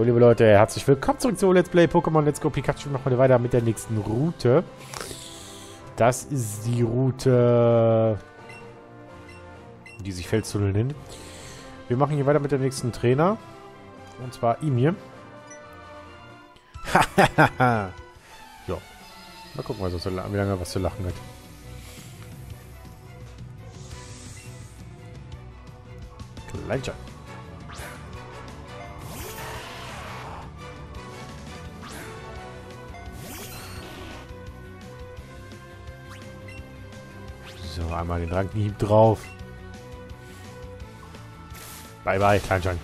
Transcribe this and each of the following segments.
So, liebe Leute, herzlich willkommen zurück zu Let's Play Pokémon Let's Go Pikachu. Machen wir weiter mit der nächsten Route. Das ist die Route, die sich Feldstunnel nennt. Wir machen hier weiter mit dem nächsten Trainer. Und zwar ihm hier. ja. Mal gucken, was so, wie lange was zu lachen hat. Kleinschein. So, einmal den Rankenhieb drauf. Bye bye, Kleinschein.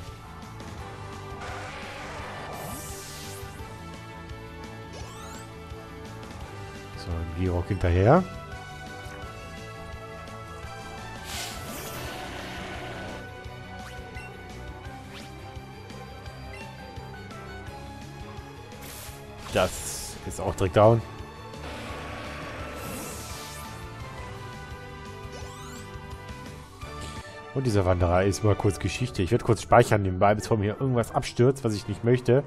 So, ein Girok hinterher. Das ist auch direkt down. Und dieser Wanderer ist mal kurz Geschichte. Ich werde kurz speichern nebenbei, bevor mir irgendwas abstürzt, was ich nicht möchte.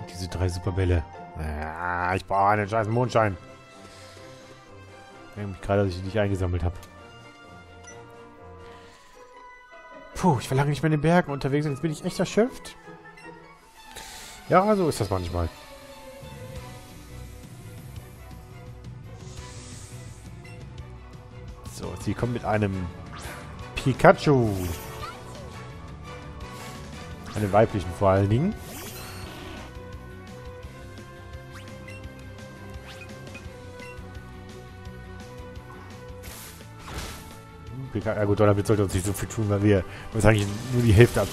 Und diese drei Superbälle. Ah, ich brauche einen scheiß Mondschein. Ich mich gerade, dass ich die nicht eingesammelt habe. Puh, ich war lange nicht mehr in den Bergen unterwegs jetzt bin ich echt erschöpft. Ja, so ist das manchmal. Sie kommt mit einem Pikachu. Einem weiblichen vor allen Dingen. Ja gut, damit sollte uns nicht so viel tun, weil wir wahrscheinlich nur die Hälfte ab...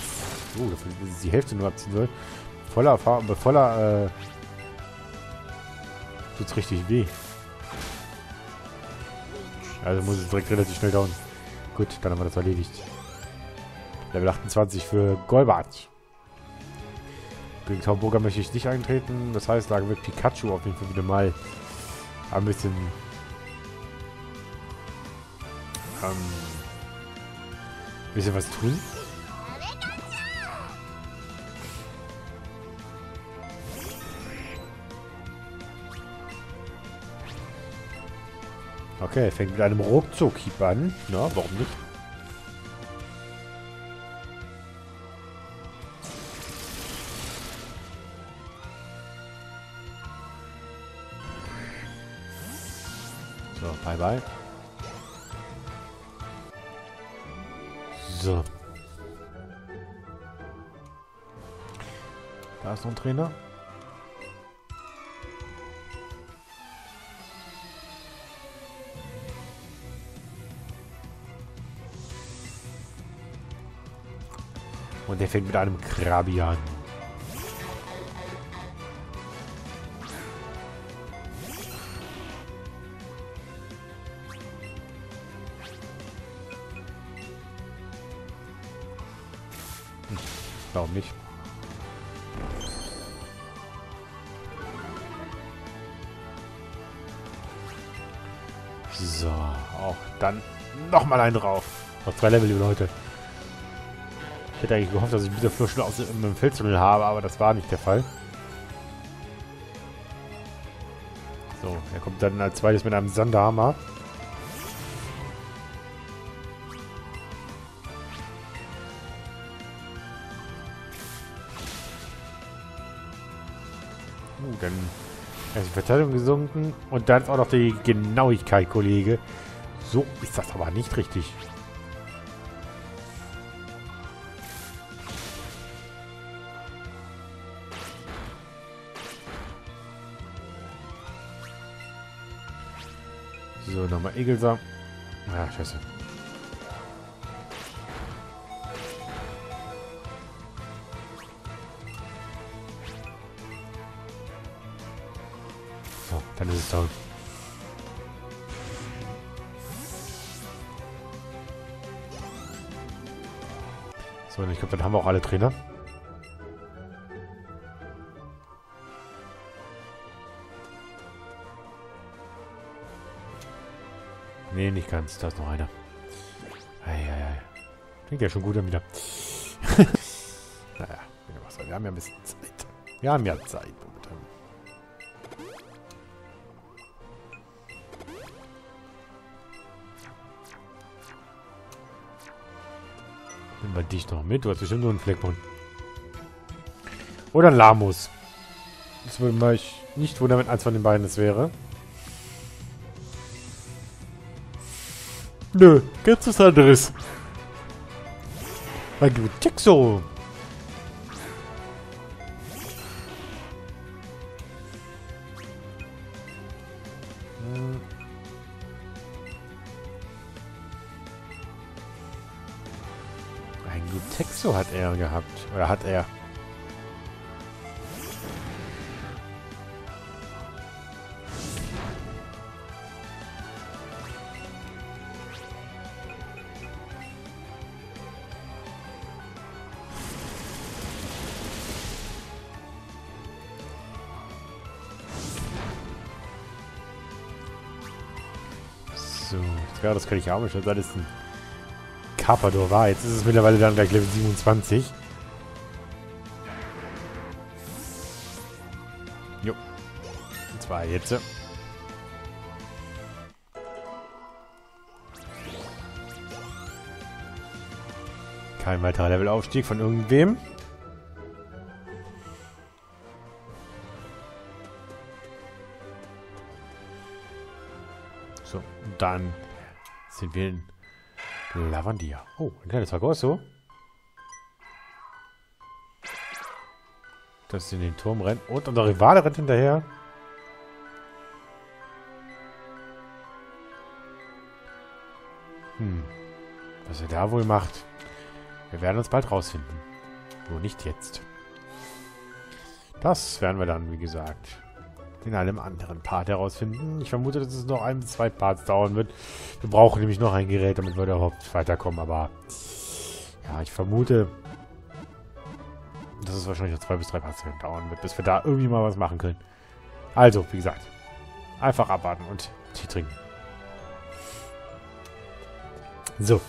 Oh, die Hälfte nur abziehen soll. Voller Erfahrung, voller, äh... Tut's richtig weh. Also muss es direkt relativ schnell down. Gut, dann haben wir das erledigt. Level 28 für Golbat. Gegen Tauburger möchte ich nicht eintreten. Das heißt, da wird Pikachu auf jeden Fall wieder mal ein bisschen ähm, bisschen was tun. Okay, fängt mit einem Ruckzuck-Hieb an. Na, warum nicht? So, bye bye. So. Da ist noch ein Trainer. Und der fängt mit einem Krabi an. Hm, warum nicht? So, auch dann nochmal einen drauf. Noch zwei Level, liebe Leute. Hätte eigentlich gehofft, dass ich wieder Fluschen aus dem Feldtunnel habe, aber das war nicht der Fall. So, er kommt dann als zweites mit einem Sanderhammer. Uh, dann ist die Verteidigung gesunken und dann ist auch noch die Genauigkeit, Kollege. So ist das aber nicht richtig. So, nochmal Egelsam. Ah, scheiße. So, dann ist es down. So, und ich glaube, dann haben wir auch alle Trainer. Nicht ganz. Da ist noch einer. Eieiei. Klingt ja schon gut dann wieder. naja, wir haben ja ein bisschen Zeit. Wir haben ja Zeit momentan. Nehmen wir dich noch mit. Du hast bestimmt nur einen Fleckmund. Oder ein Lamus. Das würde mich nicht wundern, wenn eins von den beiden es wäre. Nö, ganz was anderes. Weil du Texo. Hm. Ein Texo hat er gehabt. Oder hat er. Ja, das kann ich haben. Schon seit es ein Carpador war. Jetzt ist es mittlerweile dann gleich Level 27. Jo. Und zwar jetzt. Kein weiterer Levelaufstieg von irgendwem. So, dann sind wir in Lavandia. Oh, ein kleines Fagosso. Das in den Turm rennt. Und unser Rivale rennt hinterher. Hm. Was er da wohl macht. Wir werden uns bald rausfinden. Nur nicht jetzt. Das werden wir dann, wie gesagt, in einem anderen Part herausfinden. Ich vermute, dass es noch ein zwei Parts dauern wird. Wir brauchen nämlich noch ein Gerät, damit wir überhaupt weiterkommen. Aber ja, ich vermute, dass es wahrscheinlich noch zwei bis drei Parts dauern wird, bis wir da irgendwie mal was machen können. Also, wie gesagt, einfach abwarten und Tee trinken. So.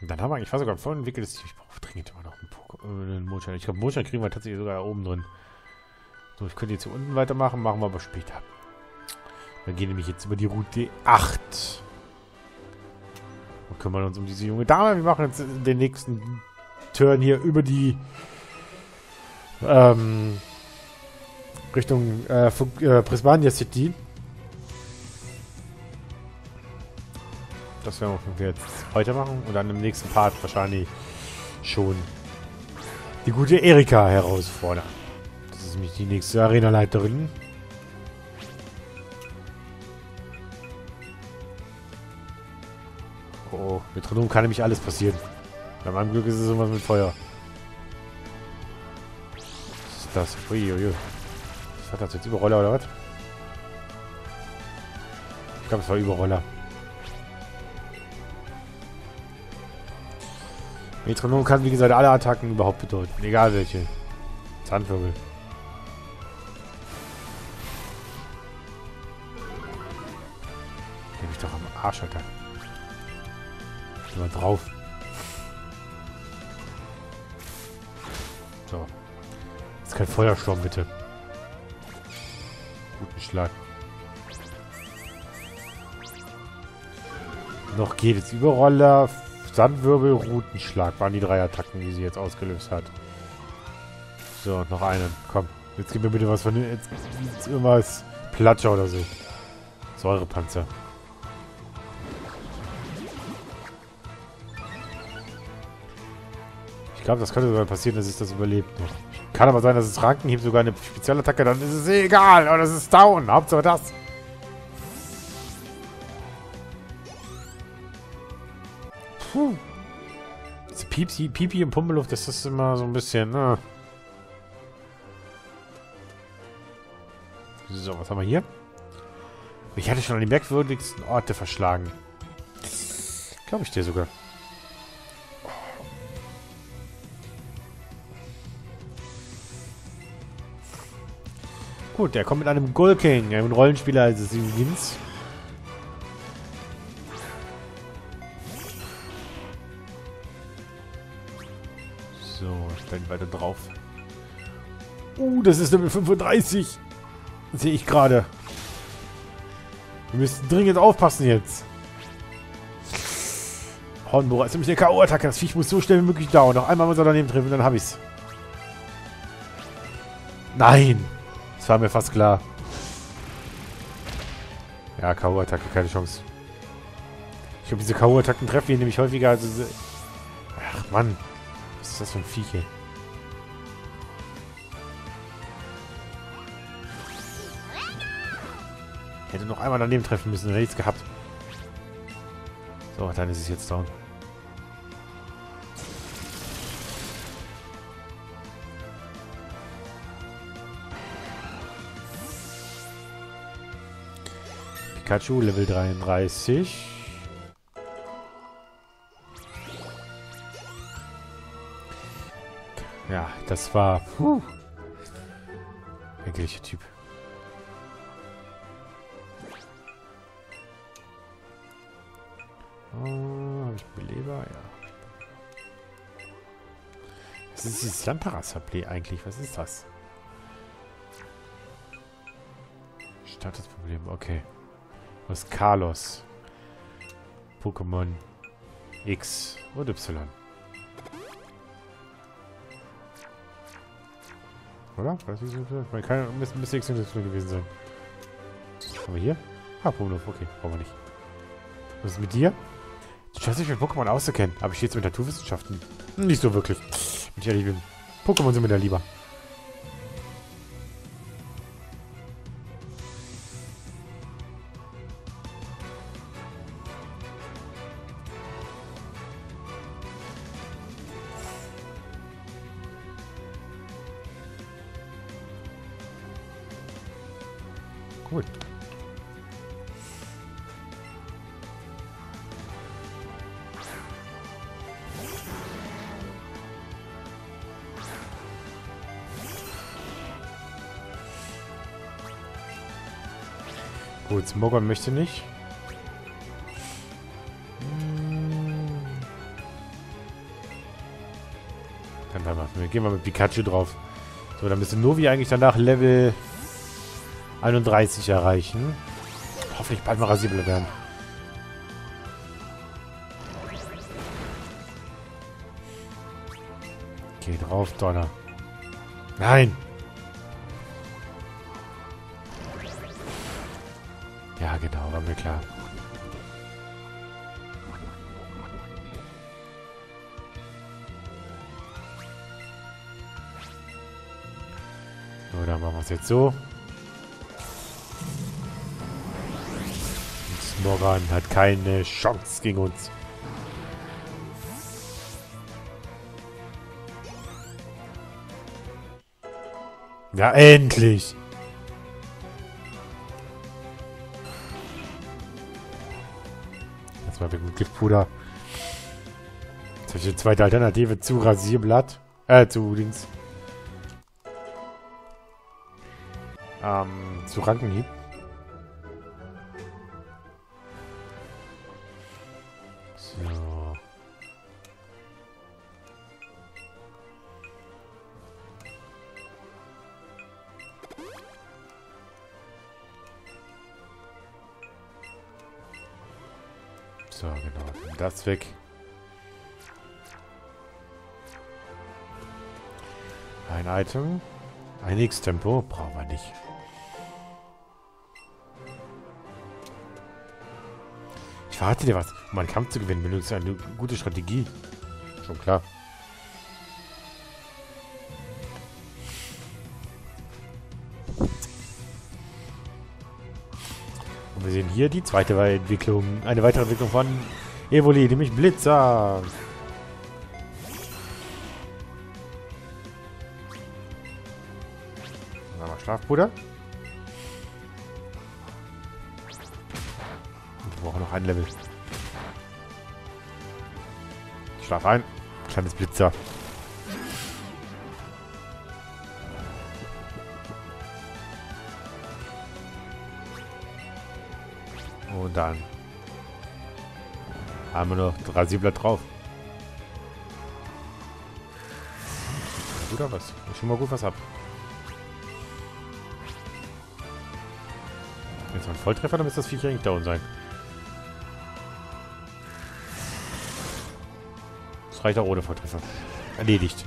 Und dann haben wir eigentlich fast sogar voll entwickelt. Ich brauche dringend immer noch einen, äh, einen Motion. Ich glaube, Motion kriegen wir tatsächlich sogar da oben drin. So, ich könnte jetzt hier unten weitermachen, machen wir aber später. Wir gehen nämlich jetzt über die Route 8. Und kümmern uns um diese junge Dame. Wir machen jetzt den nächsten Turn hier über die ähm, Richtung äh, äh, Prismania City. Das werden wir jetzt heute machen und dann im nächsten Part wahrscheinlich schon die gute Erika herausfordern. Ist nämlich die nächste Arena-Leiterin. Oh, mit Renom kann nämlich alles passieren. Bei meinem Glück ist es irgendwas mit Feuer. Was ist das? Uiuiui. Was hat das jetzt? Überroller oder was? Ich glaube, es war Überroller. Metronom kann, wie gesagt, alle Attacken überhaupt bedeuten. Egal welche. Zahnwirbel. Arsch, Alter. Mal drauf. So. Jetzt kein Feuersturm, bitte. Guten Schlag. Noch geht es. Überroller, Sandwirbel, Rutenschlag waren die drei Attacken, die sie jetzt ausgelöst hat. So, noch einen. Komm. Jetzt gib mir bitte was von den... Jetzt, jetzt irgendwas Platscher oder so. Säurepanzer. Ich glaube, das könnte sogar passieren, dass es das überlebt. Kann aber sein, dass es Rankenhieb sogar eine Spezialattacke, dann ist es egal. Oder es ist down. Hauptsache das. Puh. Diese Piepsi, Pipi im Pummeluft, das ist immer so ein bisschen, ne? So, was haben wir hier? Ich hatte schon an die merkwürdigsten Orte verschlagen. Glaube ich dir sogar. Gut, der kommt mit einem Gulking, einem Rollenspieler des Übrigens. So, ich wir weiter drauf. Uh, das ist Level 35. Sehe ich gerade. Wir müssen dringend aufpassen jetzt. Hornbohrer ist nämlich eine K.O.-Attacke. Das Viech muss so schnell wie möglich dauern. Noch einmal muss er daneben treffen, dann habe ich's. Nein! Das war mir fast klar. Ja, K.O.-Attacke, keine Chance. Ich glaube, diese K.O.-Attacken treffen ihn nämlich häufiger als... Ach, Mann. Was ist das für ein Viech hier? Hätte noch einmal daneben treffen müssen, dann hätte ich es gehabt. So, dann ist es jetzt down. Pikachu, Level 33. Ja, das war... Puh. Der Typ. Oh, habe ich Beleber? Ja. Was ist dieses Lamparasa-Play eigentlich? Was ist das? Statusproblem, okay. Ist Carlos? Pokémon X und Y. Oder? Das ist, man kann, müsste, müsste X und Y gewesen sein. Haben wir hier? Ah, Pumluff. Okay, brauchen wir nicht. Was ist mit dir? Du scheinst dich mit Pokémon auszukennen. Aber ich stehe jetzt mit Naturwissenschaften. Nicht so wirklich. Wenn ich ehrlich bin. Pokémon sind mir da lieber. Gut, Smogon möchte nicht. Dann machen wir. Gehen wir mit Pikachu drauf. So, dann müsste Novi eigentlich danach Level 31 erreichen. Hoffentlich bald mal rasibel werden. Geh drauf, Donner. Nein! Ja, genau, war mir klar. So, dann machen wir es jetzt so. Und Smoran hat keine Chance gegen uns. Ja, endlich! Giftpuder. Jetzt habe ich eine zweite Alternative zu Rasierblatt. Äh, zu links. Ähm, zu Rankenhieb. Weg. Ein Item. Ein X-Tempo. Brauchen wir nicht. Ich verrate dir was. Um einen Kampf zu gewinnen, benutzt eine gute Strategie. Schon klar. Und wir sehen hier die zweite Entwicklung. Eine weitere Entwicklung von Evoli, nämlich Blitzer. Dann haben wir Schlafbruder. Und wir brauchen noch ein Level. Ich schlaf ein. Kleines Blitzer. Und dann haben wir noch Siebler drauf. oder was? Ich schon mal gut was ab. Jetzt mal ein Volltreffer, dann müsste das Viech eigentlich down sein. Das reicht auch ohne Volltreffer. Erledigt.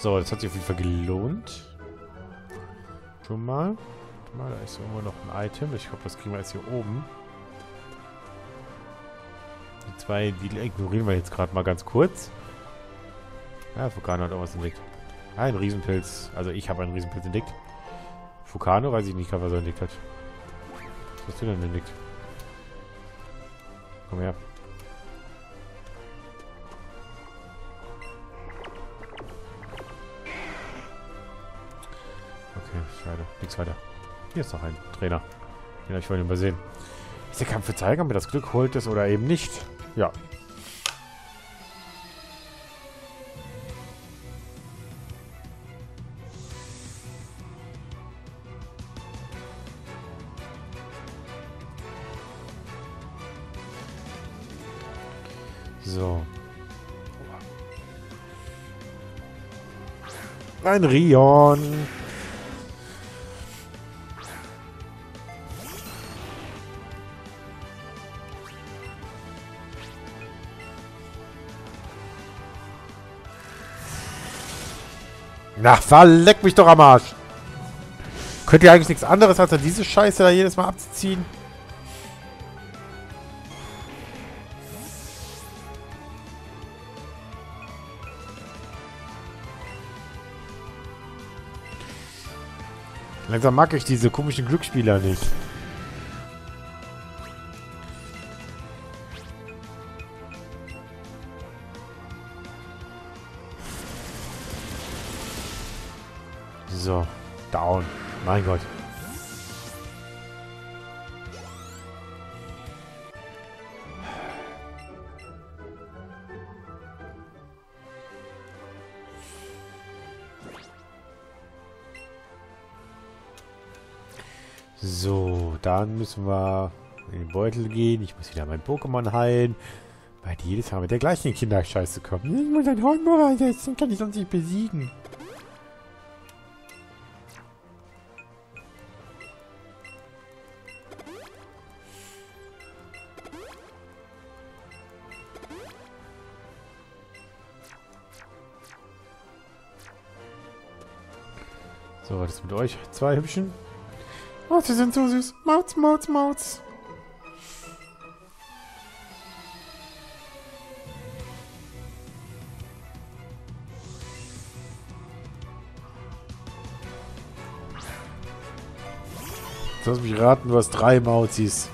So, das hat sich auf jeden Fall gelohnt. Schon mal. Mal, da ist irgendwo noch ein Item. Ich glaube, das kriegen wir jetzt hier oben. Die zwei, die ignorieren wir jetzt gerade mal ganz kurz. Ja, Fukano hat auch was entdeckt. Ah, ein Riesenpilz. Also ich habe einen Riesenpilz entdeckt. Fukano weiß ich nicht, was er entdeckt hat. Was hast du denn entdeckt? Komm her. Okay, schade. Nichts weiter. Hier ist noch ein Trainer. Den habe ich vorhin übersehen. Ist der Kampf für zeigen, ob mir das Glück holt ist oder eben nicht? Ja. So. Ein Rion. Na, verleck mich doch am Arsch. Könnt ihr eigentlich nichts anderes, als diese Scheiße da jedes Mal abzuziehen? Langsam mag ich diese komischen Glücksspieler nicht. Mein Gott. So, dann müssen wir in den Beutel gehen. Ich muss wieder mein Pokémon heilen. Weil die jedes Mal mit der gleichen Kinderscheiße kommen. Ich muss ein Hornbohrer einsetzen, kann ich sonst nicht besiegen. So, was ist mit euch? Zwei Hübschen? Oh, sie sind so süß. Mauz, Mauz, Mauz. Lass mich raten, hast drei Mauzis.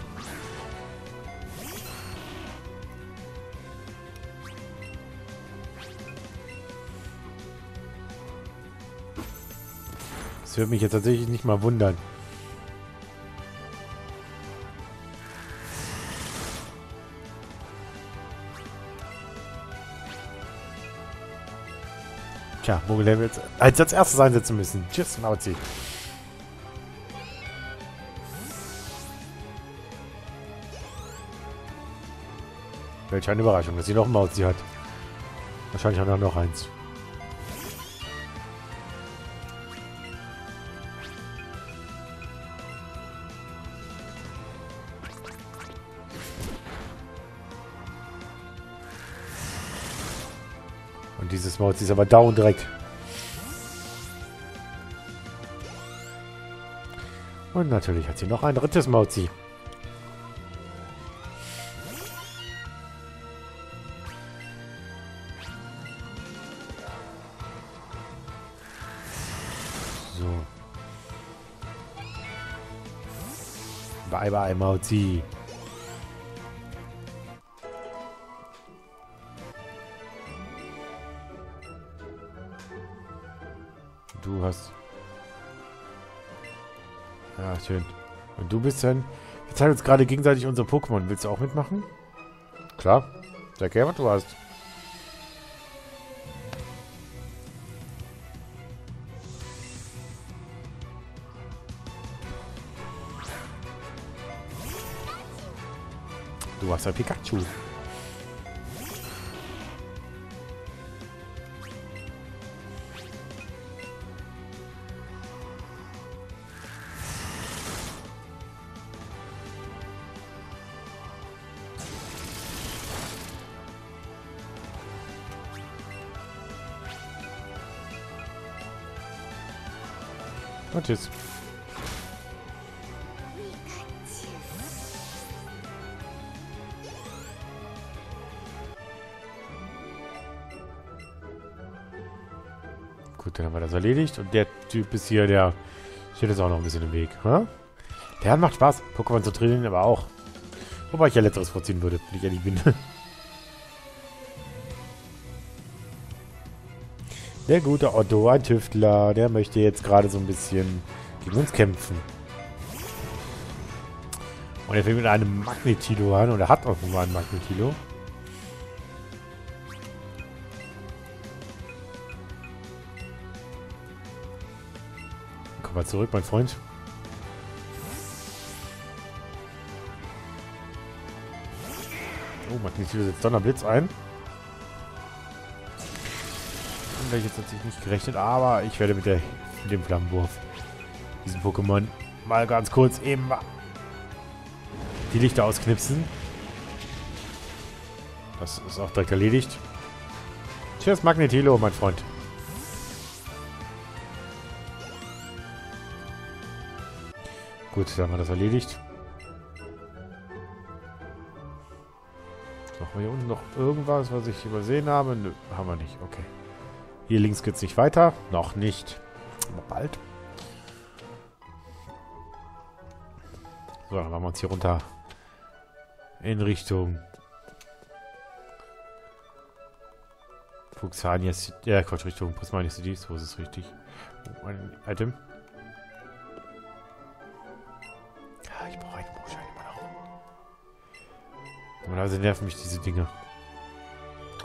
Würde mich jetzt tatsächlich nicht mal wundern. Tja, wir jetzt als, als erstes einsetzen müssen. Tschüss, Mauzi. Welch eine Überraschung, dass sie noch einen Mauzi hat. Wahrscheinlich hat er noch eins. Dieses Mauzi ist aber down direkt. Und natürlich hat sie noch ein drittes Mauzi. So. Bye bye, Mauzi. Du hast... Ja, schön. Und du bist dann... Wir zeigen uns gerade gegenseitig unsere Pokémon. Willst du auch mitmachen? Klar. Sag her, was du hast. Du hast ein Pikachu. Tschüss. Gut, dann haben wir das erledigt. Und der Typ ist hier, der steht jetzt auch noch ein bisschen im Weg. Hm? Der macht Spaß, Pokémon zu trainieren, aber auch. Wobei ich ja letzteres vorziehen würde, wenn ich ehrlich bin. Der gute Otto, ein Tüftler, der möchte jetzt gerade so ein bisschen gegen uns kämpfen. Und er fängt mit einem Magnetilo an, oder hat auch nur ein Magnetilo. Komm mal zurück, mein Freund. Oh, Magnetilo setzt Donnerblitz ein. Damit ich jetzt natürlich nicht gerechnet, aber ich werde mit, der, mit dem Flammenwurf diesen Pokémon mal ganz kurz eben die Lichter ausknipsen. Das ist auch direkt erledigt. Tschüss, Magnetilo, mein Freund. Gut, dann haben wir das erledigt. Machen wir hier unten noch irgendwas, was ich übersehen habe? Nö, haben wir nicht. Okay. Hier links geht es nicht weiter. Noch nicht. Aber bald. So, dann machen wir uns hier runter in Richtung Fuxania City. Ja, Quatsch, Richtung Prismania City. So ist es richtig. Oh, ein Item. Ja, ich brauche einen Buchschein immer noch. Normalerweise nerven mich diese Dinge.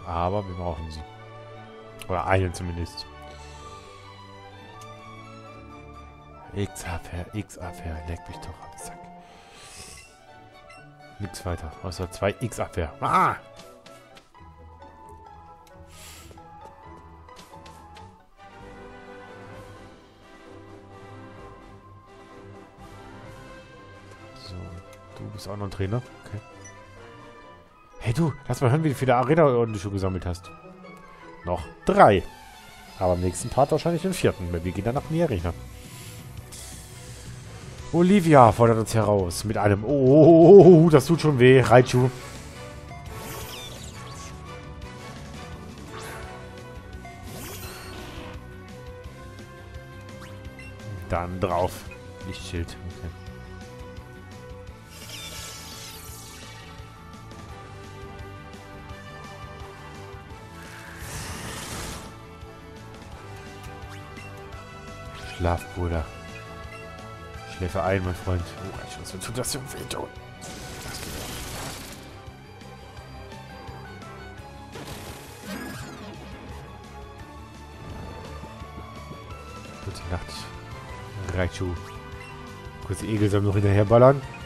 Aber wir brauchen sie. Oder einen zumindest. X-Abwehr, X-Abwehr, leck mich doch am Sack. Nix weiter, außer zwei X-Abwehr. Ah! So, du bist auch noch ein Trainer. Okay. Hey du, lass mal hören, wie viele Arena-Orden du schon gesammelt hast. Noch drei. Aber im nächsten Part wahrscheinlich den vierten, weil wir gehen dann nach Nierrechner. Olivia fordert uns heraus mit einem... Oh, das tut schon weh. Raichu. Dann drauf. Lichtschild. Okay. Schlaf, Bruder. Schläfe ein, mein Freund. Oh, was tut das denn weh tun? Gute Nacht. Raichu. Kurz die Egelsam noch hinterherballern. So.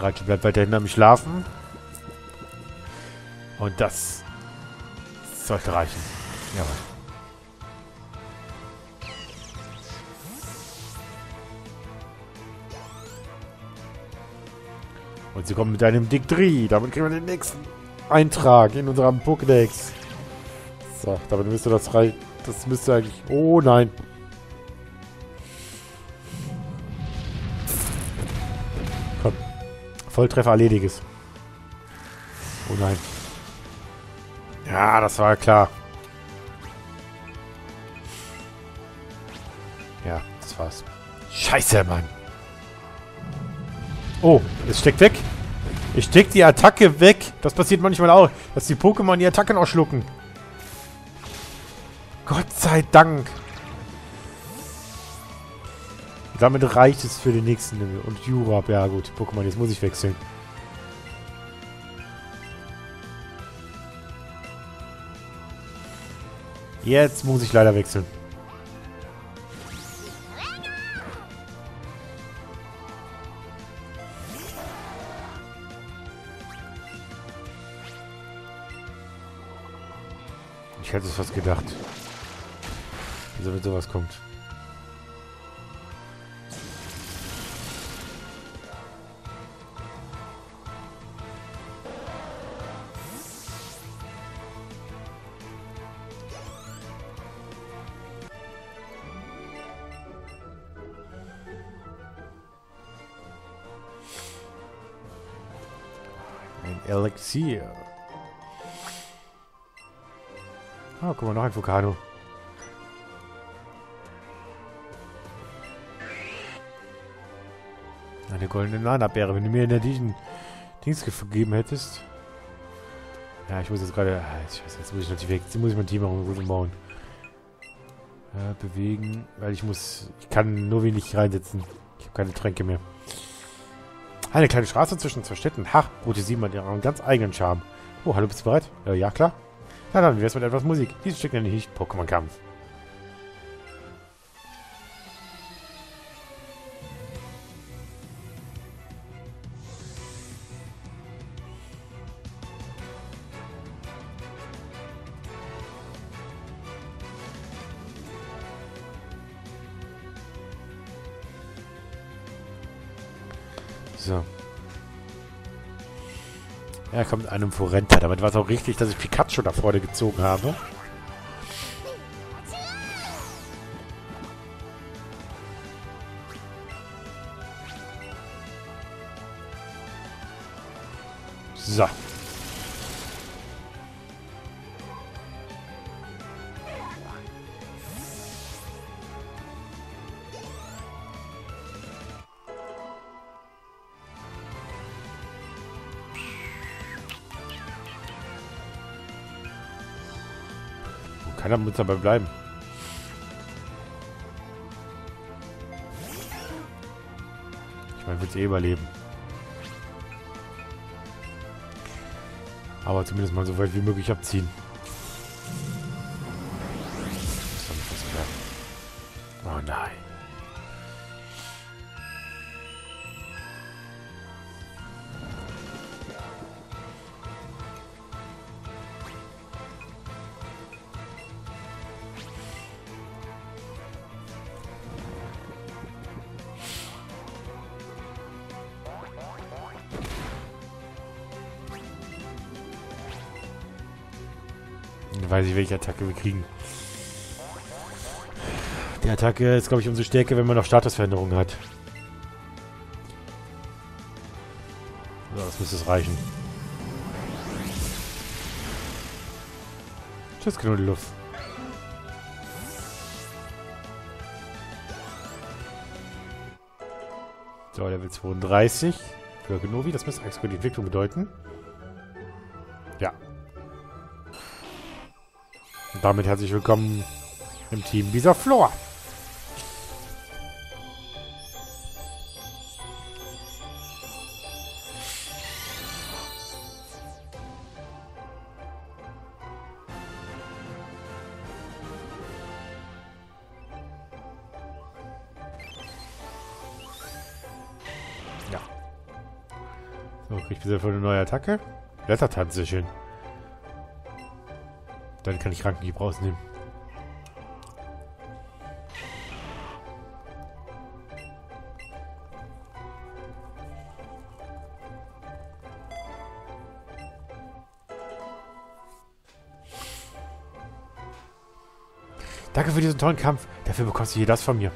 Raichu bleibt weiterhin am Schlafen. Und das sollte reichen. Jawohl. Und sie kommen mit einem Dick 3. Damit kriegen wir den nächsten Eintrag in unserem Pokédex. So, damit müsste das reichen. Das müsste eigentlich... Oh nein. Volltreffer erlediges. Oh nein. Ja, das war klar. Ja, das war's. Scheiße, Mann. Oh, es steckt weg. Ich steck die Attacke weg. Das passiert manchmal auch, dass die Pokémon die Attacken ausschlucken. Gott sei Dank. Damit reicht es für den nächsten Level. Und Jurab, ja gut. Pokémon, jetzt muss ich wechseln. Jetzt muss ich leider wechseln. Ich hätte es fast gedacht. Also wenn sowas kommt. Elixier. Ah, guck mal, noch ein Vulcano. Eine goldene Nana-Beere. Wenn du mir in diesen Dings gegeben hättest. Ja, ich muss jetzt gerade... Ah, jetzt muss ich natürlich weg. Jetzt muss ich mein Team umbauen. Ja, bewegen. Weil ich muss... Ich kann nur wenig reinsetzen. Ich habe keine Tränke mehr. Eine kleine Straße zwischen zwei Städten. Ha, Route 7 hat ihren ganz eigenen Charme. Oh, hallo, bist du bereit? Äh, ja, klar. Na dann, wie wär's mit etwas Musik? Dieses Stück nenne ich nicht Pokémon-Kampf. Einem Forenta. Damit war es auch richtig, dass ich Pikachu da vorne gezogen habe. Keiner muss dabei bleiben. Ich meine, wird eh überleben. Aber zumindest mal so weit wie möglich abziehen. Weiß ich, welche Attacke wir kriegen. Die Attacke ist, glaube ich, unsere Stärke, wenn man noch Statusveränderungen hat. So, das müsste es reichen. Tschüss, Knuddeluff. So, Level 32. Für Genovi, das müsste eigentlich die Entwicklung bedeuten. Ja. Und damit herzlich willkommen im Team dieser Floor. Ja. So, krieg ich wieder für eine neue Attacke. Blättertanz, sehr schön. Dann kann ich Rankenhieb rausnehmen. Danke für diesen tollen Kampf. Dafür bekommst du hier das von mir.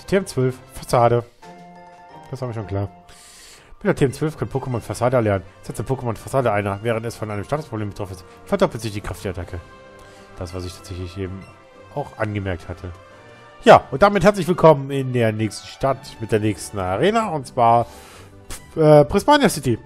Die TM12, Fassade. Das haben wir schon klar. Mit der TM12 kann Pokémon Fassade lernen. Setze Pokémon Fassade ein, während es von einem Statusproblem betroffen ist. Verdoppelt sich die Kraft der Attacke. Das, was ich tatsächlich eben auch angemerkt hatte. Ja, und damit herzlich willkommen in der nächsten Stadt mit der nächsten Arena. Und zwar äh, Prismania City.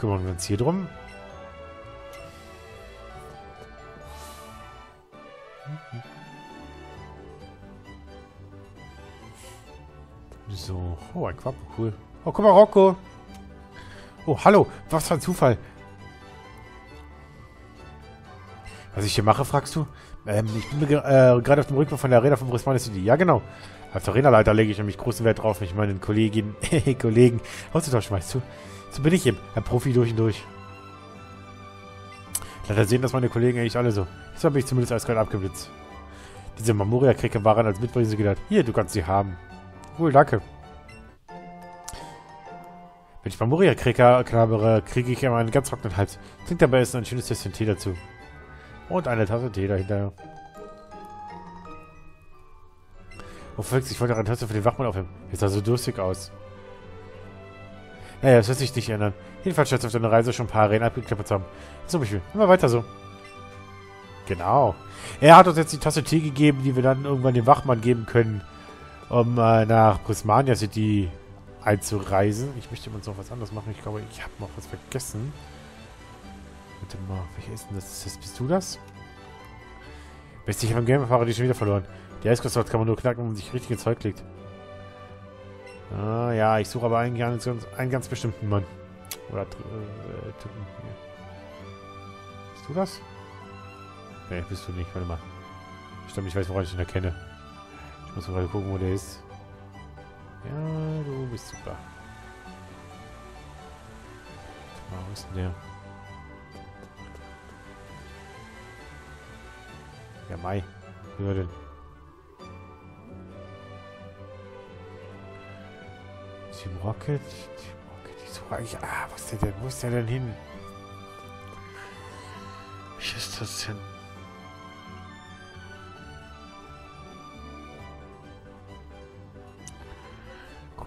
Kümmern wir uns hier drum. So, oh, ein Quapo, cool. Oh, guck mal, Rocco. Oh, hallo, was für ein Zufall. Was ich hier mache, fragst du? Ähm, ich bin äh, gerade auf dem Rückweg von der Arena von Respawn City. Ja, genau. Als Arenaleiter lege ich nämlich großen Wert drauf, mich meinen Kolleginnen, Kollegen auszutauschen, weißt du? So bin ich eben. Ein Profi durch und durch. Leider sehen das meine Kollegen eigentlich alle so. Jetzt habe ich zumindest eiskalt abgeblitzt. Diese Mamoria-Kricke waren als Mitbringsel gedacht. Hier, du kannst sie haben. Cool, danke. Wenn ich Mamoria-Kricke knabere, kriege ich immer einen ganz trockenen Hals. Klingt dabei ist ein schönes Tässchen Tee dazu. Und eine Tasse Tee dahinter. Oh, Volks, ich wollte eine Tasse für den Wachmann aufheben. Jetzt sah so durstig aus. Naja, das wird sich nicht ändern. Jedenfalls scheint es auf deiner Reise schon ein paar Arenen abgeklappert zu haben. Ich will. Immer weiter so. Genau. Er hat uns jetzt die Tasse Tee gegeben, die wir dann irgendwann dem Wachmann geben können, um äh, nach Prismania City einzureisen. Ich möchte uns noch was anderes machen. Ich glaube, ich habe noch was vergessen. Warte mal, welcher ist denn das? das bist du das? Bist ich beim Gamerfahrer die schon wieder verloren. Die Eiskristall kann man nur knacken, wenn man sich richtig ins Zeug legt. Ah, ja, ich suche aber einen ganz, einen ganz bestimmten Mann. Oder äh, Typen. Bist du das? Nee, bist du nicht. Warte mal. Ich glaube, ich weiß, woran ich ihn erkenne. Ich muss mal gucken, wo der ist. Ja, du bist super. Wo ist denn der? Ja, Mai. Wie war denn? Team Rocket. Team Rocket. Ich suche eigentlich. Ah, was ist der denn? Wo ist der denn hin? Wie ist das denn?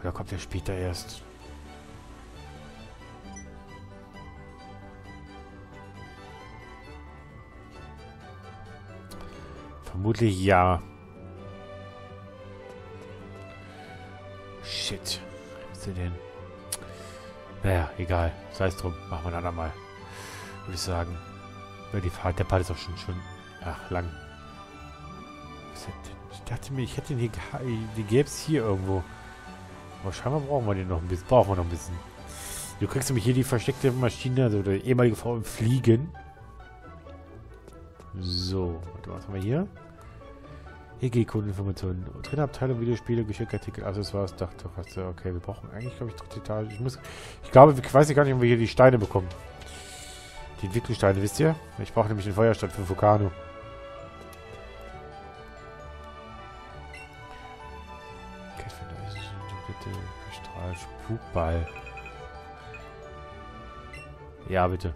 Da kommt er später erst. Vermutlich ja. Shit. Was ist denn? Naja, egal. Sei es drum. Machen wir ein andermal. Würde ich sagen. Weil die Fahrt, der Part ist auch schon schon ach, lang. Ich dachte mir, ich hätte den hier, die gäbe es hier irgendwo. Aber scheinbar brauchen wir den noch ein bisschen. Brauchen wir noch ein bisschen. Du kriegst nämlich hier die versteckte Maschine, also die ehemalige Frau im Fliegen. So, warte, was haben wir hier? EG-Kundeninformationen. Trainerabteilung, Videospiele, Geschickartikel, Accessoires, dachte fast, okay, wir brauchen eigentlich, glaube ich, dritte Etage. Ich muss, ich glaube, ich weiß gar nicht, ob wir hier die Steine bekommen. Die Entwicklungssteine, wisst ihr? Ich brauche nämlich den Feuerstand für Vulcano. Spukball. Ja, bitte.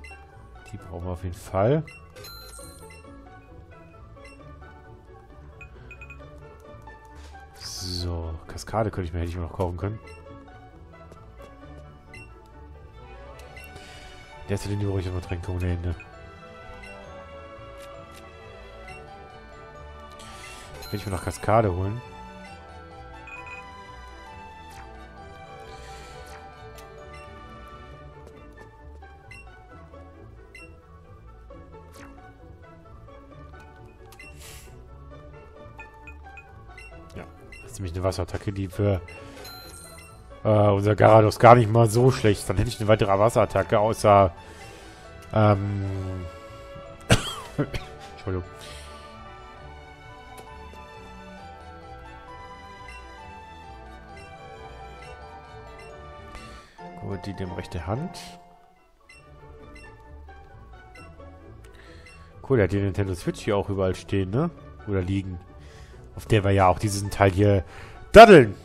Die brauchen wir auf jeden Fall. So, Kaskade könnte ich mir, hätte ich mir noch kaufen können. Der ist den ruhig immer Tränke ohne Ende. Jetzt will ich mir noch Kaskade holen. Eine Wasserattacke, die für äh, unser Garados gar nicht mal so schlecht ist. Dann hätte ich eine weitere Wasserattacke, außer... Ähm... Entschuldigung. Gut, die dem rechte Hand. Cool, der hat den Nintendo Switch hier auch überall stehen, ne? Oder liegen. Auf der wir ja auch diesen Teil hier daddeln.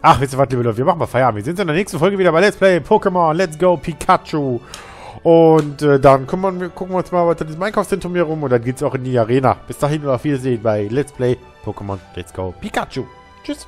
Ach, wisst ihr was, liebe Leute, wir machen mal Feierabend. Wir sehen uns in der nächsten Folge wieder bei Let's Play Pokémon Let's Go Pikachu. Und äh, dann gucken wir, gucken wir uns mal weiter diesem Einkaufszentrum hier rum und dann geht's auch in die Arena. Bis dahin auf Wiedersehen bei Let's Play Pokémon Let's Go Pikachu. Tschüss.